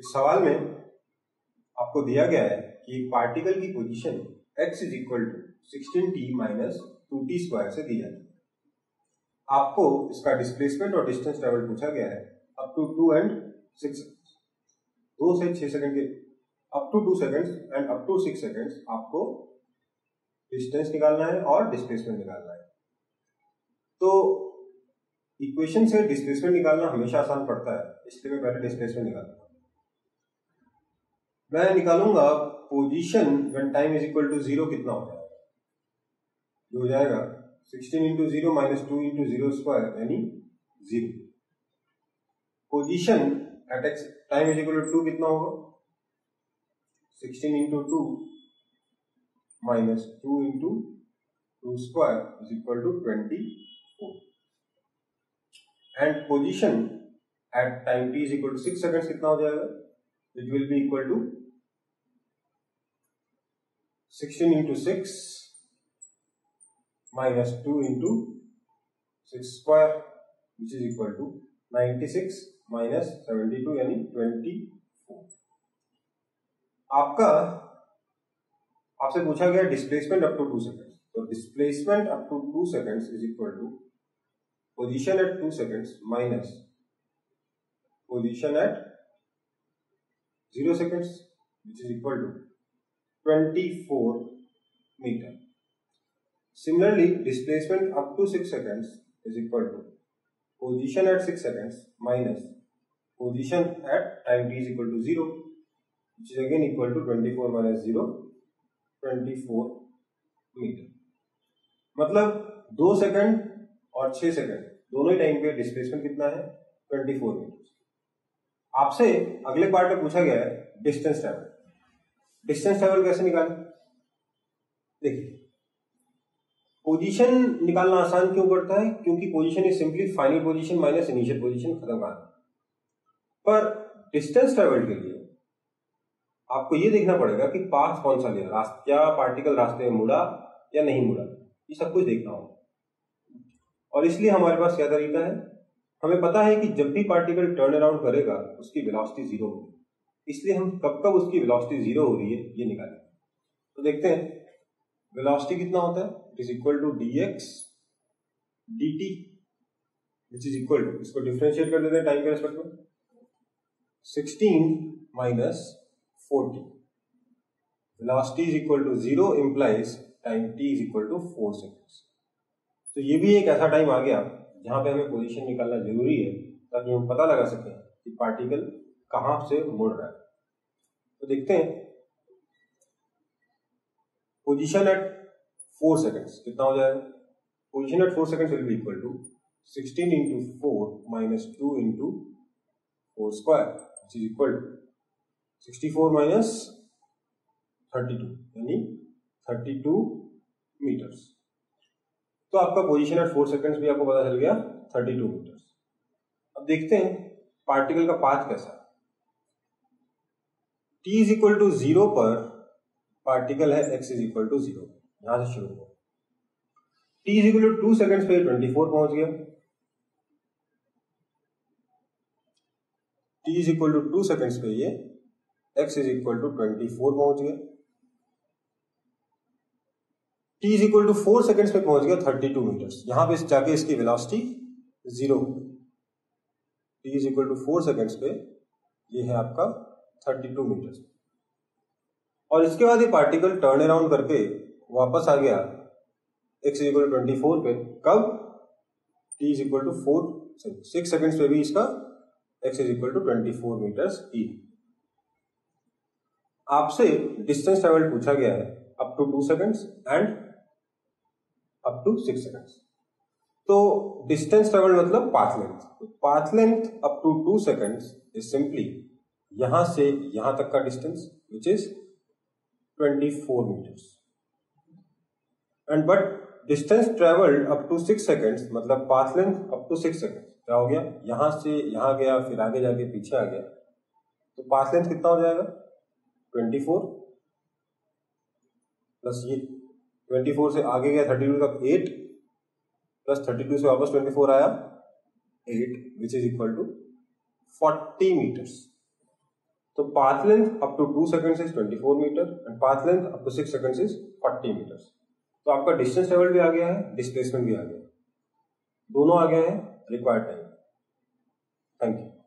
इस सवाल में आपको दिया गया है कि एक पार्टिकल की position x is equal to sixteen t minus two t square से दी जाती है। आपको इसका डिस्प्लेसमेंट और डिस्टेंस ट्रेवल पूछा गया है। Up to two and six दो से छह सेकंड के up to two seconds and up to six seconds आपको डिस्टेंस निकालना है और डिस्प्लेसमेंट निकालना है। तो इक्वेशन से डिस्प्लेसमेंट निकालना हमेशा आसान पड़ता है। इसलिए मैं पहले डिस्प्लेसमेंट निकालूँगा। मैं निकालूँगा position when time is equal to zero कितना हो जाएगा? जो हो जाएगा sixteen into zero minus two into zero square यानी zero position at x time is equal to two कितना होगा? Sixteen into two minus two into two square is equal to twenty four and position at time t is equal to six second कितना हो जाएगा? It will be equal to sixteen into six minus two into six square which is equal to ninety six minus seventy two यानी twenty four आपका, आपसे पूछा गया displacement up to two seconds तो displacement up to two seconds is equal to position at two seconds minus position at zero seconds which is equal to twenty four metre Similarly, displacement up to 6 seconds is equal to position at 6 seconds minus position at time t is equal to 0 which is again equal to 24 minus 0 24 metre मतलब दो second और छह second दोनों ही time पे displacement कितना है 24 metre आपसे अगले पार्ट में पूछा गया है डिस्टेंस ट्रेवल डिस्टेंस ट्रेवल कैसे निकालें? देखिए पोजीशन निकालना आसान क्यों पड़ता है? क्योंकि position is simply final position minus initial position खत्म करना पर डिस्टेंस ट्रेवल के लिए आपको यह देखना पड़ेगा कि पाथ कौन सा लिया क्या पार्टिकल रास्ते में मुड़ा या नहीं मुड़ा? ये सब कुछ देखना होगा। और इसलिए हमारे पास क्या तरीका है? हमें पता है कि जब भी पार्टिकल टर्न अराउंड करेगा, उसकी वेलोसिटी ज़ीरो होगी। इसलिए हम कब कब उसकी वेलोसिटी ज़ीरो हो रही है, ये निकालें तो देखते हैं वेलोसिटी कितना होता है? It is equal to d x d t which is equal to इसको डिफ्रेंशिएट कर देते हैं टाइम के रेस्पेक्ट में। Sixteen minus forty velocity is equal to zero implies time t is equal to four seconds तो ये भी एक ऐसा टाइम आ गया जहाँ पे हमें पोजीशन निकालना ज़रूरी है, ताकि हम पता लगा सकें कि पार्टिकल कहाँ से मुड़ रहा है। तो देखते हैं। पोजीशन एट फोर सेकेंड्स कितना हो जाएगा? Position at four seconds will be equal to sixteen into four minus two into four square is equal to sixty four minus thirty two यानी थर्टी टू मीटर्स तो आपका position at four seconds भी आपको पता चल गया thirty two metres अब देखते हैं पार्टिकल का पाथ कैसा है। T is equal to zero पर पार्टिकल है x is equal to zero यहाँ से शुरू हो t is equal to two seconds पे ट्वेंटी फोर पहुँच गया। T is equal to two seconds पे ये x is equal to twenty four पहुँच गया। T is equal to four seconds पे पहुँच गया थर्टी टू मीटर्स यहाँ पे जाके इसकी velocity zero t is equal to four seconds पे ये है आपका थर्टी टू मीटर्स और इसके बाद ये पार्टिकल टर्न अराउंड करके वापस आ गया एक्स इक्वल ट्वेंटी फोर पे। कब? T is equal to four six seconds पे भी इसका x is equal to twenty four metres ई आपसे डिस्टेंस ट्रेवल पूछा गया है up to two seconds and up to six seconds तो डिस्टेंस ट्रेवल मतलब path length path length up to two seconds is simply यहाँ से यहाँ तक का distance which is 24 meters. And but distance traveled up to 6 seconds मतलब path length up to 6 seconds. क्या हो गया? यहाँ से यहाँ गया, फिर आगे जाके पीछे आ गया। तो पाथ लेंथ कितना हो जाएगा? 24 प्लस ये 24 से आगे गया 32 तक 8 प्लस 32 से वापस 24 आया 8 which is equal to 40 metres तो path length up to two seconds is 24 metre and path length up to six seconds is 40 metre तो आपका डिस्टेंस लेवल भी आ गया है डिस्प्लेसमेंट भी आ गया है। दोनों आ गया है रिक्वायर्ड टाइम थैंक यू